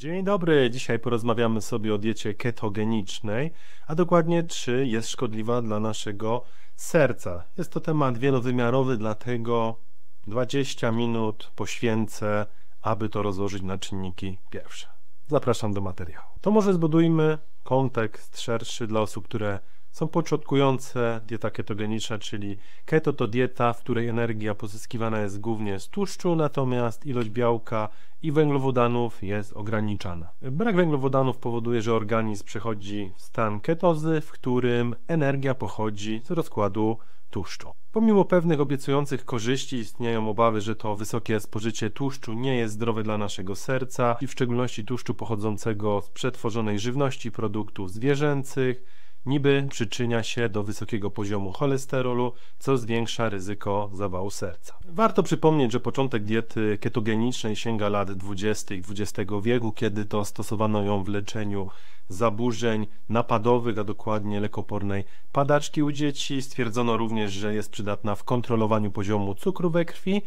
Dzień dobry, dzisiaj porozmawiamy sobie o diecie ketogenicznej, a dokładnie czy jest szkodliwa dla naszego serca. Jest to temat wielowymiarowy, dlatego 20 minut poświęcę, aby to rozłożyć na czynniki pierwsze. Zapraszam do materiału. To może zbudujmy kontekst szerszy dla osób, które są początkujące dieta ketogeniczna, czyli keto to dieta, w której energia pozyskiwana jest głównie z tłuszczu, natomiast ilość białka i węglowodanów jest ograniczana. Brak węglowodanów powoduje, że organizm przechodzi w stan ketozy, w którym energia pochodzi z rozkładu tłuszczu. Pomimo pewnych obiecujących korzyści istnieją obawy, że to wysokie spożycie tłuszczu nie jest zdrowe dla naszego serca i w szczególności tłuszczu pochodzącego z przetworzonej żywności, produktów zwierzęcych, niby przyczynia się do wysokiego poziomu cholesterolu, co zwiększa ryzyko zawału serca. Warto przypomnieć, że początek diety ketogenicznej sięga lat 20. XX wieku, kiedy to stosowano ją w leczeniu zaburzeń napadowych, a dokładnie lekopornej padaczki u dzieci. Stwierdzono również, że jest przydatna w kontrolowaniu poziomu cukru we krwi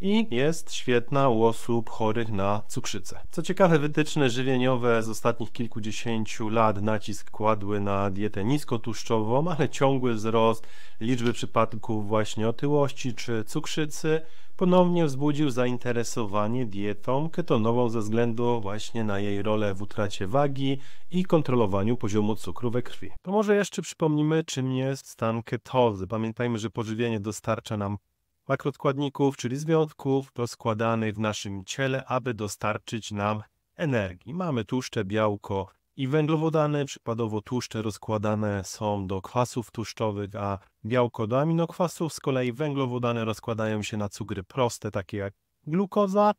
i jest świetna u osób chorych na cukrzycę. Co ciekawe, wytyczne żywieniowe z ostatnich kilkudziesięciu lat nacisk kładły na dietę niskotłuszczową, ale ciągły wzrost liczby przypadków właśnie otyłości czy cukrzycy ponownie wzbudził zainteresowanie dietą ketonową ze względu właśnie na jej rolę w utracie wagi i kontrolowaniu poziomu cukru we krwi. To może jeszcze przypomnimy, czym jest stan ketozy. Pamiętajmy, że pożywienie dostarcza nam makroskładników, czyli związków rozkładanych w naszym ciele, aby dostarczyć nam energii. Mamy tłuszcze, białko i węglowodany. Przykładowo tłuszcze rozkładane są do kwasów tłuszczowych, a białko do aminokwasów. Z kolei węglowodany rozkładają się na cukry proste, takie jak glukoza,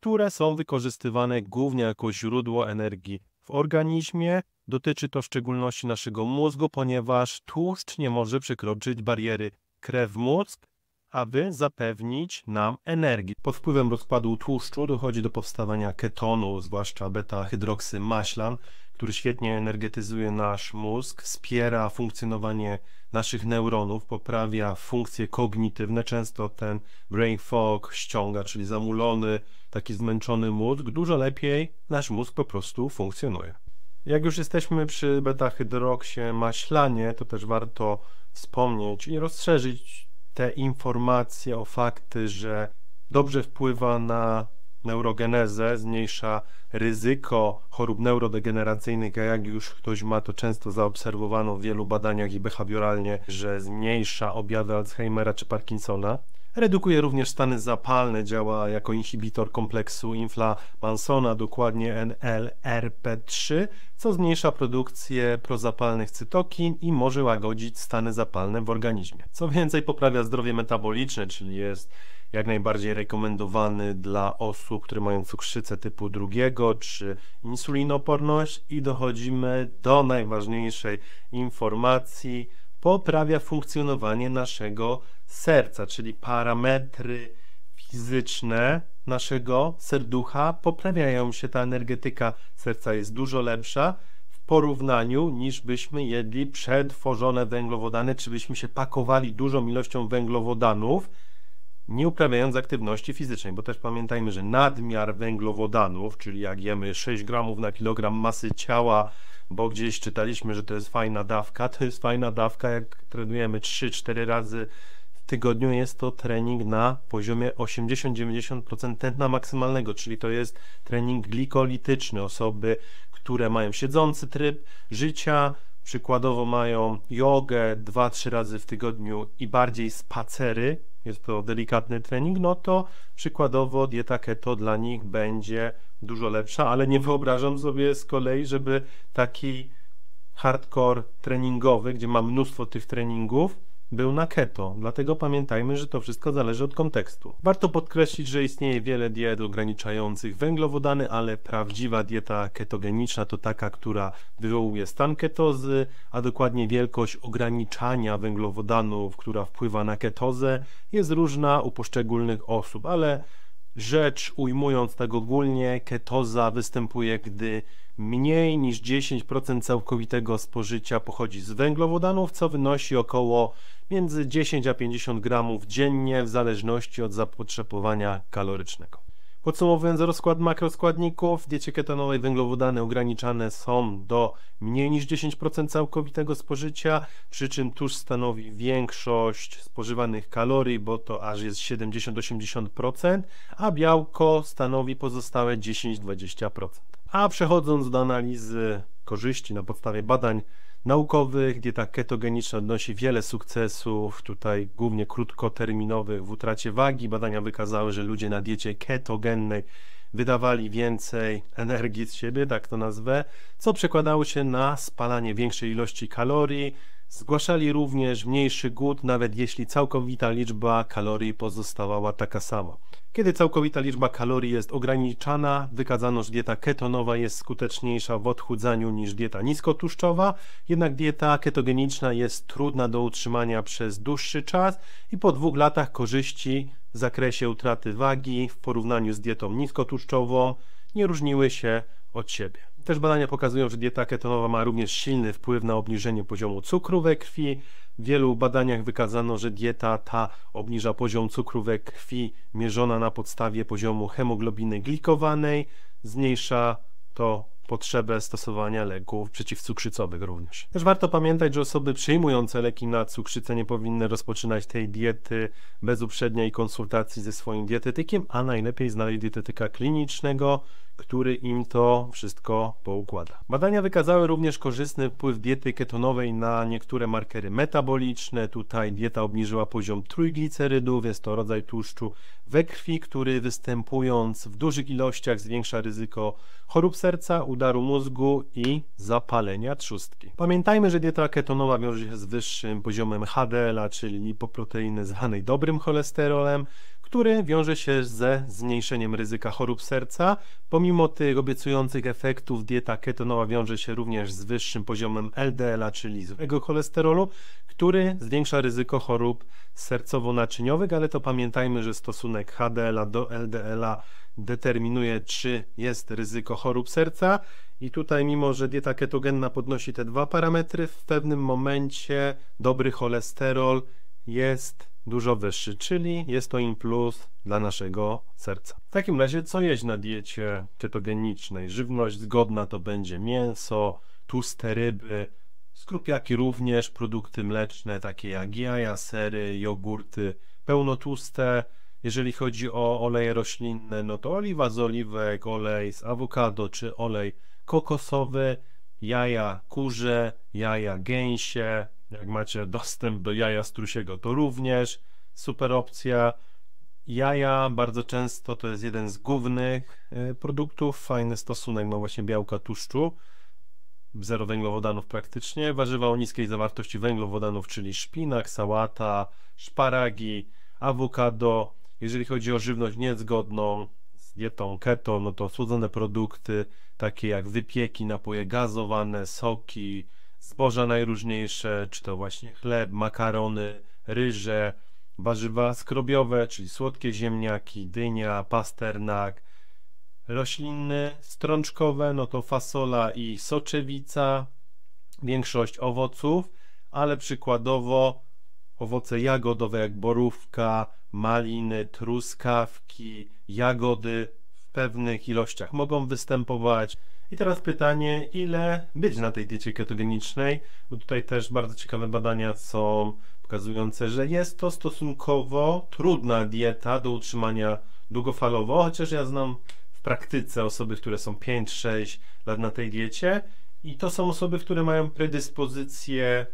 które są wykorzystywane głównie jako źródło energii w organizmie. Dotyczy to w szczególności naszego mózgu, ponieważ tłuszcz nie może przekroczyć bariery krew-mózg, aby zapewnić nam energię. Pod wpływem rozkładu tłuszczu dochodzi do powstawania ketonu, zwłaszcza beta-hydroksymaślan, który świetnie energetyzuje nasz mózg, wspiera funkcjonowanie naszych neuronów, poprawia funkcje kognitywne. Często ten brain fog ściąga, czyli zamulony, taki zmęczony mózg. Dużo lepiej nasz mózg po prostu funkcjonuje. Jak już jesteśmy przy beta-hydroksie maślanie, to też warto wspomnieć i rozszerzyć te informacje o fakty, że dobrze wpływa na neurogenezę, zmniejsza ryzyko chorób neurodegeneracyjnych, a jak już ktoś ma to często zaobserwowano w wielu badaniach i behawioralnie, że zmniejsza objawy Alzheimera czy Parkinsona. Redukuje również stany zapalne, działa jako inhibitor kompleksu inflamansona, dokładnie NLRP3, co zmniejsza produkcję prozapalnych cytokin i może łagodzić stany zapalne w organizmie. Co więcej, poprawia zdrowie metaboliczne, czyli jest jak najbardziej rekomendowany dla osób, które mają cukrzycę typu drugiego czy insulinoporność i dochodzimy do najważniejszej informacji, poprawia funkcjonowanie naszego serca, czyli parametry fizyczne naszego serducha. Poprawiają się, ta energetyka serca jest dużo lepsza w porównaniu niż byśmy jedli przetworzone węglowodany, czy byśmy się pakowali dużą ilością węglowodanów, nie uprawiając aktywności fizycznej, bo też pamiętajmy, że nadmiar węglowodanów, czyli jak jemy 6 gramów na kilogram masy ciała, bo gdzieś czytaliśmy, że to jest fajna dawka, to jest fajna dawka, jak trenujemy 3-4 razy w tygodniu, jest to trening na poziomie 80-90% tętna maksymalnego, czyli to jest trening glikolityczny. Osoby, które mają siedzący tryb życia, przykładowo mają jogę 2-3 razy w tygodniu i bardziej spacery, jest to delikatny trening, no to przykładowo dieta keto dla nich będzie dużo lepsza, ale nie wyobrażam sobie z kolei, żeby taki hardcore treningowy, gdzie ma mnóstwo tych treningów, był na keto. Dlatego pamiętajmy, że to wszystko zależy od kontekstu. Warto podkreślić, że istnieje wiele diet ograniczających węglowodany, ale prawdziwa dieta ketogeniczna to taka, która wywołuje stan ketozy, a dokładnie wielkość ograniczania węglowodanów, która wpływa na ketozę, jest różna u poszczególnych osób, ale rzecz ujmując tak ogólnie, ketoza występuje, gdy mniej niż 10% całkowitego spożycia pochodzi z węglowodanów, co wynosi około między 10 a 50 gramów dziennie w zależności od zapotrzebowania kalorycznego. Podsumowując rozkład makroskładników, w diecie ketonowej węglowodany ograniczane są do mniej niż 10% całkowitego spożycia, przy czym tłuszcz stanowi większość spożywanych kalorii, bo to aż jest 70-80%, a białko stanowi pozostałe 10-20%. A przechodząc do analizy korzyści na podstawie badań naukowych. Dieta ketogeniczna odnosi wiele sukcesów, tutaj głównie krótkoterminowych w utracie wagi. Badania wykazały, że ludzie na diecie ketogennej wydawali więcej energii z siebie, tak to nazwę, co przekładało się na spalanie większej ilości kalorii. Zgłaszali również mniejszy głód, nawet jeśli całkowita liczba kalorii pozostawała taka sama. Kiedy całkowita liczba kalorii jest ograniczana, wykazano, że dieta ketonowa jest skuteczniejsza w odchudzaniu niż dieta niskotłuszczowa, jednak dieta ketogeniczna jest trudna do utrzymania przez dłuższy czas i po dwóch latach korzyści w zakresie utraty wagi w porównaniu z dietą niskotłuszczową nie różniły się od siebie. Też badania pokazują, że dieta ketonowa ma również silny wpływ na obniżenie poziomu cukru we krwi, w wielu badaniach wykazano, że dieta ta obniża poziom cukru we krwi mierzona na podstawie poziomu hemoglobiny glikowanej, zmniejsza to potrzebę stosowania leków przeciwcukrzycowych również. Też warto pamiętać, że osoby przyjmujące leki na cukrzycę nie powinny rozpoczynać tej diety bez uprzedniej konsultacji ze swoim dietetykiem, a najlepiej znaleźć dietetyka klinicznego, który im to wszystko poukłada. Badania wykazały również korzystny wpływ diety ketonowej na niektóre markery metaboliczne. Tutaj dieta obniżyła poziom trójglicerydów, jest to rodzaj tłuszczu we krwi, który występując w dużych ilościach zwiększa ryzyko chorób serca, udaru mózgu i zapalenia trzustki. Pamiętajmy, że dieta ketonowa wiąże się z wyższym poziomem HDL-a, czyli lipoproteiny zwanej dobrym cholesterolem, który wiąże się ze zmniejszeniem ryzyka chorób serca. Pomimo tych obiecujących efektów, dieta ketonowa wiąże się również z wyższym poziomem LDL-a, czyli złego cholesterolu, który zwiększa ryzyko chorób sercowo-naczyniowych, ale to pamiętajmy, że stosunek HDL-a do LDL-a determinuje, czy jest ryzyko chorób serca. I tutaj, mimo że dieta ketogenna podnosi te dwa parametry, w pewnym momencie dobry cholesterol jest dużo wyższy, czyli jest to im plus dla naszego serca. W takim razie, co jeść na diecie ketogenicznej? Żywność zgodna to będzie mięso, tłuste ryby, skrupiaki również, produkty mleczne takie jak jaja, sery, jogurty, pełnotłuste. Jeżeli chodzi o oleje roślinne, no to oliwa z oliwek, olej z awokado czy olej kokosowy, jaja kurze, jaja gęsie, jak macie dostęp do jaja strusiego, to również super opcja. Jaja bardzo często to jest jeden z głównych e, produktów. Fajny stosunek ma właśnie białka tłuszczu. Zero węglowodanów praktycznie. Warzywa o niskiej zawartości węglowodanów, czyli szpinak, sałata, szparagi, awokado. Jeżeli chodzi o żywność niezgodną z dietą keto, no to słodzone produkty takie jak wypieki, napoje gazowane, soki, zboża najróżniejsze, czy to właśnie chleb, makarony, ryże, warzywa skrobiowe, czyli słodkie ziemniaki, dynia, pasternak, rośliny strączkowe, no to fasola i soczewica, większość owoców, ale przykładowo owoce jagodowe jak borówka, maliny, truskawki, jagody w pewnych ilościach mogą występować. I teraz pytanie, ile być na tej diecie ketogenicznej? Bo tutaj też bardzo ciekawe badania są pokazujące, że jest to stosunkowo trudna dieta do utrzymania długofalowo, chociaż ja znam w praktyce osoby, które są 5-6 lat na tej diecie i to są osoby, które mają predyspozycję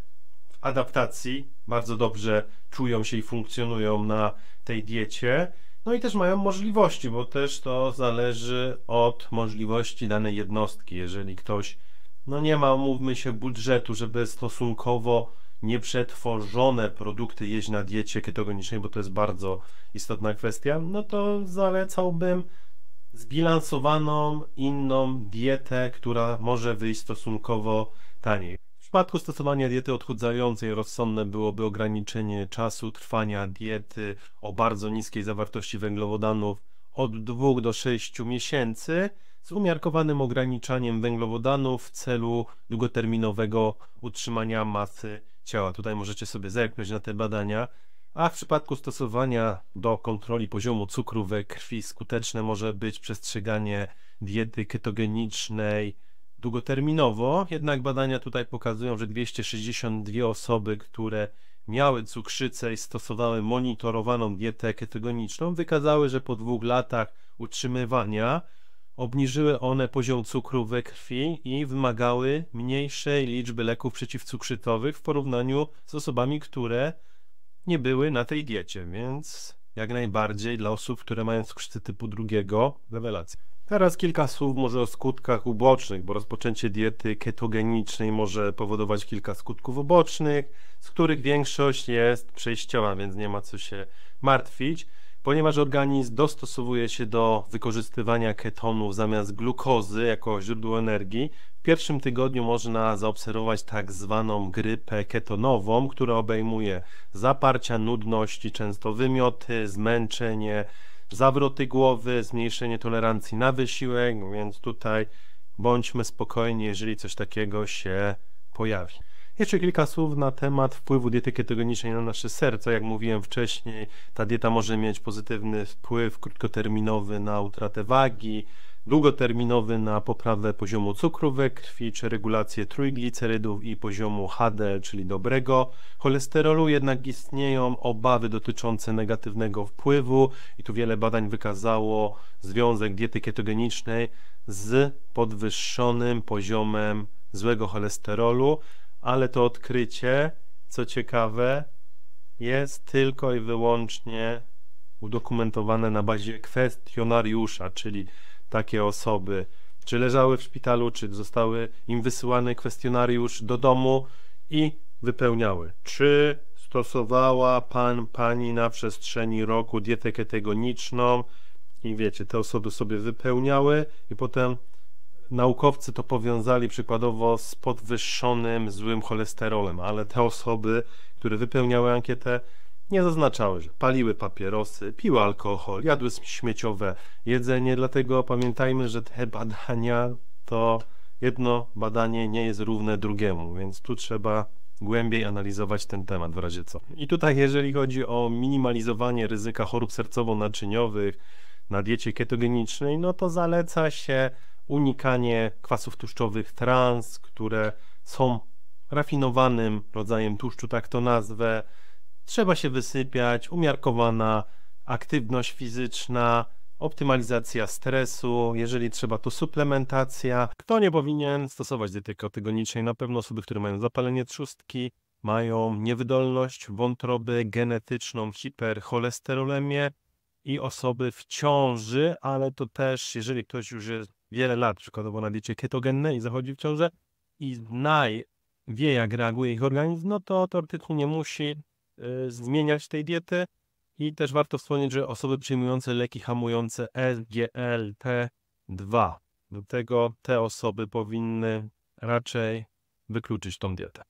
w adaptacji, bardzo dobrze czują się i funkcjonują na tej diecie no i też mają możliwości, bo też to zależy od możliwości danej jednostki. Jeżeli ktoś no nie ma, mówmy się, budżetu, żeby stosunkowo nieprzetworzone produkty jeść na diecie ketogenicznej, bo to jest bardzo istotna kwestia, no to zalecałbym zbilansowaną inną dietę, która może wyjść stosunkowo taniej przypadku stosowania diety odchudzającej rozsądne byłoby ograniczenie czasu trwania diety o bardzo niskiej zawartości węglowodanów od 2 do 6 miesięcy z umiarkowanym ograniczaniem węglowodanów w celu długoterminowego utrzymania masy ciała. Tutaj możecie sobie zerknąć na te badania, a w przypadku stosowania do kontroli poziomu cukru we krwi skuteczne może być przestrzeganie diety ketogenicznej długoterminowo. Jednak badania tutaj pokazują, że 262 osoby, które miały cukrzycę i stosowały monitorowaną dietę ketogeniczną, wykazały, że po dwóch latach utrzymywania obniżyły one poziom cukru we krwi i wymagały mniejszej liczby leków przeciwcukrzycowych w porównaniu z osobami, które nie były na tej diecie, więc jak najbardziej dla osób, które mają cukrzycę typu drugiego, rewelacja. Teraz kilka słów może o skutkach ubocznych, bo rozpoczęcie diety ketogenicznej może powodować kilka skutków ubocznych, z których większość jest przejściowa, więc nie ma co się martwić. Ponieważ organizm dostosowuje się do wykorzystywania ketonów zamiast glukozy jako źródło energii, w pierwszym tygodniu można zaobserwować tak zwaną grypę ketonową, która obejmuje zaparcia, nudności, często wymioty, zmęczenie, zawroty głowy, zmniejszenie tolerancji na wysiłek, więc tutaj bądźmy spokojni, jeżeli coś takiego się pojawi. Jeszcze kilka słów na temat wpływu diety ketogenicznej na nasze serce. Jak mówiłem wcześniej, ta dieta może mieć pozytywny wpływ krótkoterminowy na utratę wagi, długoterminowy na poprawę poziomu cukru we krwi, czy regulację trójglicerydów i poziomu HDL, czyli dobrego cholesterolu, jednak istnieją obawy dotyczące negatywnego wpływu i tu wiele badań wykazało związek diety ketogenicznej z podwyższonym poziomem złego cholesterolu, ale to odkrycie, co ciekawe, jest tylko i wyłącznie udokumentowane na bazie kwestionariusza, czyli takie osoby, czy leżały w szpitalu, czy zostały im wysyłany kwestionariusz do domu i wypełniały. Czy stosowała pan, pani na przestrzeni roku dietę ketogeniczną i wiecie, te osoby sobie wypełniały i potem naukowcy to powiązali przykładowo z podwyższonym złym cholesterolem, ale te osoby, które wypełniały ankietę, nie zaznaczały, że paliły papierosy, piły alkohol, jadły śmieciowe jedzenie, dlatego pamiętajmy, że te badania to jedno badanie nie jest równe drugiemu, więc tu trzeba głębiej analizować ten temat w razie co. I tutaj jeżeli chodzi o minimalizowanie ryzyka chorób sercowo-naczyniowych na diecie ketogenicznej, no to zaleca się unikanie kwasów tłuszczowych trans, które są rafinowanym rodzajem tłuszczu, tak to nazwę, Trzeba się wysypiać, umiarkowana aktywność fizyczna, optymalizacja stresu, jeżeli trzeba to suplementacja. Kto nie powinien stosować diety ketogenicznej? Na pewno osoby, które mają zapalenie trzustki, mają niewydolność wątroby genetyczną, hipercholesterolemię i osoby w ciąży, ale to też, jeżeli ktoś już jest wiele lat przykładowo na diecie ketogennej i zachodzi w ciążę i znaj, wie jak reaguje ich organizm, no to teoretycznie nie musi zmieniać tej diety. I też warto wspomnieć, że osoby przyjmujące leki hamujące SGLT2, do tego te osoby powinny raczej wykluczyć tą dietę.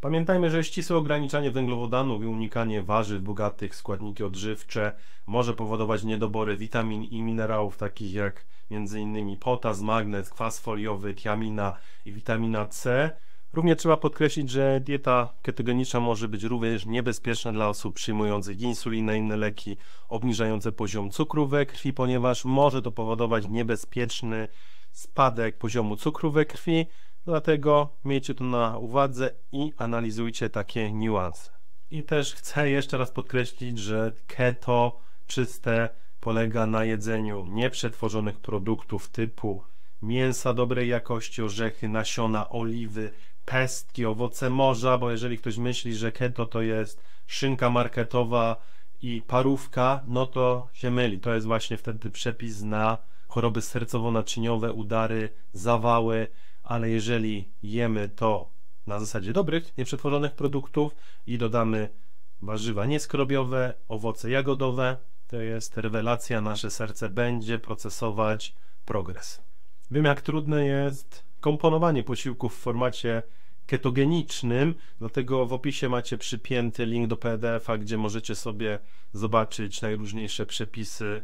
Pamiętajmy, że ścisłe ograniczanie węglowodanów i unikanie warzyw bogatych w składniki odżywcze może powodować niedobory witamin i minerałów takich jak m.in. potas, magnez, kwas foliowy, tiamina i witamina C Równie trzeba podkreślić, że dieta ketogeniczna może być również niebezpieczna dla osób przyjmujących insulinę i inne leki obniżające poziom cukru we krwi, ponieważ może to powodować niebezpieczny spadek poziomu cukru we krwi. Dlatego miejcie to na uwadze i analizujcie takie niuanse. I też chcę jeszcze raz podkreślić, że keto czyste polega na jedzeniu nieprzetworzonych produktów typu mięsa dobrej jakości, orzechy, nasiona, oliwy, pestki, owoce morza, bo jeżeli ktoś myśli, że keto to jest szynka marketowa i parówka, no to się myli. To jest właśnie wtedy przepis na choroby sercowo-naczyniowe, udary, zawały, ale jeżeli jemy to na zasadzie dobrych, nieprzetworzonych produktów i dodamy warzywa nieskrobiowe, owoce jagodowe, to jest rewelacja, nasze serce będzie procesować progres. Wiem jak trudne jest komponowanie posiłków w formacie ketogenicznym, dlatego w opisie macie przypięty link do PDF-a, gdzie możecie sobie zobaczyć najróżniejsze przepisy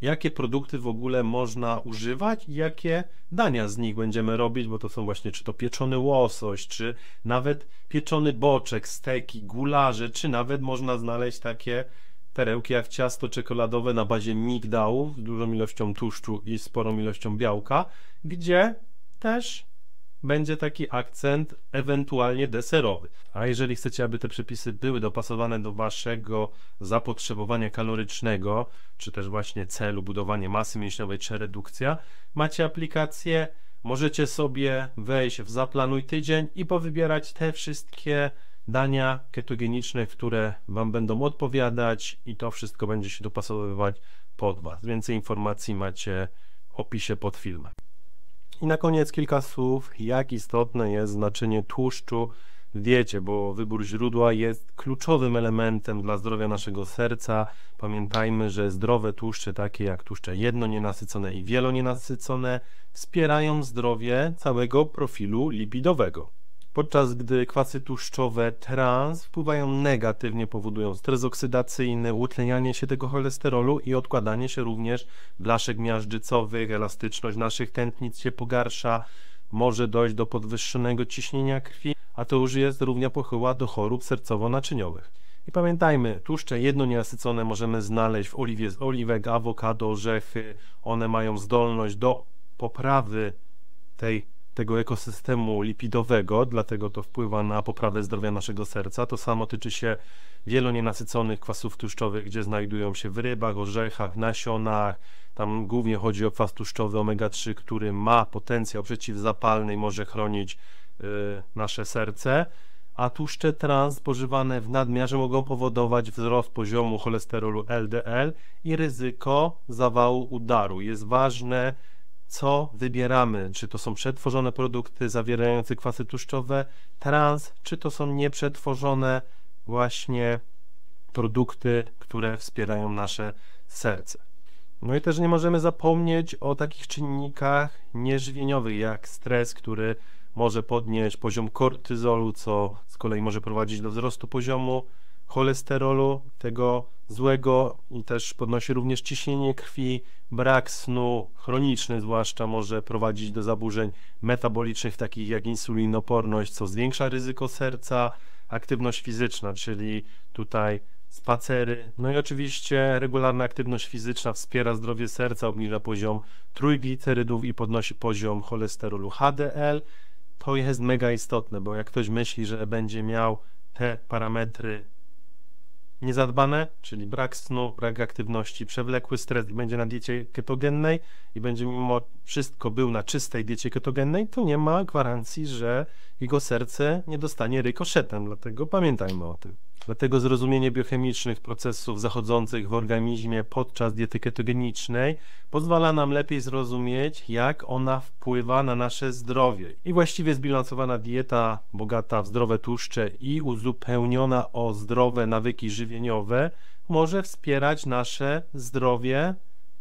jakie produkty w ogóle można używać i jakie dania z nich będziemy robić, bo to są właśnie czy to pieczony łosoś, czy nawet pieczony boczek, steki, gularze, czy nawet można znaleźć takie perełki jak ciasto czekoladowe na bazie migdałów z dużą ilością tłuszczu i sporą ilością białka, gdzie też będzie taki akcent ewentualnie deserowy. A jeżeli chcecie, aby te przepisy były dopasowane do waszego zapotrzebowania kalorycznego, czy też właśnie celu budowania masy mięśniowej czy redukcja, macie aplikację, możecie sobie wejść w zaplanuj tydzień i powybierać te wszystkie dania ketogeniczne, które wam będą odpowiadać i to wszystko będzie się dopasowywać pod was. Więcej informacji macie w opisie pod filmem. I na koniec kilka słów, jak istotne jest znaczenie tłuszczu w diecie, bo wybór źródła jest kluczowym elementem dla zdrowia naszego serca. Pamiętajmy, że zdrowe tłuszcze, takie jak tłuszcze jednonienasycone i wielonienasycone, wspierają zdrowie całego profilu lipidowego podczas gdy kwasy tłuszczowe trans wpływają negatywnie, powodują stres oksydacyjny, utlenianie się tego cholesterolu i odkładanie się również blaszek miażdżycowych, elastyczność naszych tętnic się pogarsza, może dojść do podwyższonego ciśnienia krwi, a to już jest równia pochyła do chorób sercowo-naczyniowych. I pamiętajmy, tłuszcze jednonienasycone możemy znaleźć w oliwie z oliwek, awokado, orzechy. One mają zdolność do poprawy tej tego ekosystemu lipidowego, dlatego to wpływa na poprawę zdrowia naszego serca. To samo tyczy się wielonienasyconych kwasów tłuszczowych, gdzie znajdują się w rybach, orzechach, nasionach. Tam głównie chodzi o kwas tłuszczowy omega-3, który ma potencjał przeciwzapalny i może chronić y, nasze serce. A tłuszcze trans spożywane w nadmiarze mogą powodować wzrost poziomu cholesterolu LDL i ryzyko zawału udaru. Jest ważne, co wybieramy, czy to są przetworzone produkty zawierające kwasy tłuszczowe, trans, czy to są nieprzetworzone właśnie produkty, które wspierają nasze serce. No i też nie możemy zapomnieć o takich czynnikach nieżywieniowych jak stres, który może podnieść poziom kortyzolu, co z kolei może prowadzić do wzrostu poziomu cholesterolu, tego złego i też podnosi również ciśnienie krwi, brak snu chroniczny zwłaszcza może prowadzić do zaburzeń metabolicznych takich jak insulinoporność, co zwiększa ryzyko serca, aktywność fizyczna, czyli tutaj spacery. No i oczywiście regularna aktywność fizyczna wspiera zdrowie serca, obniża poziom trójglicerydów i podnosi poziom cholesterolu HDL. To jest mega istotne, bo jak ktoś myśli, że będzie miał te parametry niezadbane, czyli brak snu, brak aktywności, przewlekły stres i będzie na diecie ketogennej i będzie mimo wszystko był na czystej diecie ketogennej, to nie ma gwarancji, że jego serce nie dostanie rykoszetem, dlatego pamiętajmy o tym. Dlatego zrozumienie biochemicznych procesów zachodzących w organizmie podczas diety ketogenicznej pozwala nam lepiej zrozumieć, jak ona wpływa na nasze zdrowie. I właściwie zbilansowana dieta bogata w zdrowe tłuszcze i uzupełniona o zdrowe nawyki żywieniowe może wspierać nasze zdrowie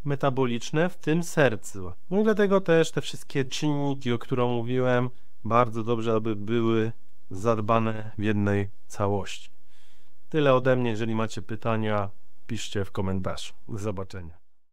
metaboliczne, w tym sercu. No i dlatego też te wszystkie czynniki, o których mówiłem, bardzo dobrze, aby były zadbane w jednej całości. Tyle ode mnie. Jeżeli macie pytania, piszcie w komentarzu. Do zobaczenia.